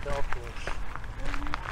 Então, ok.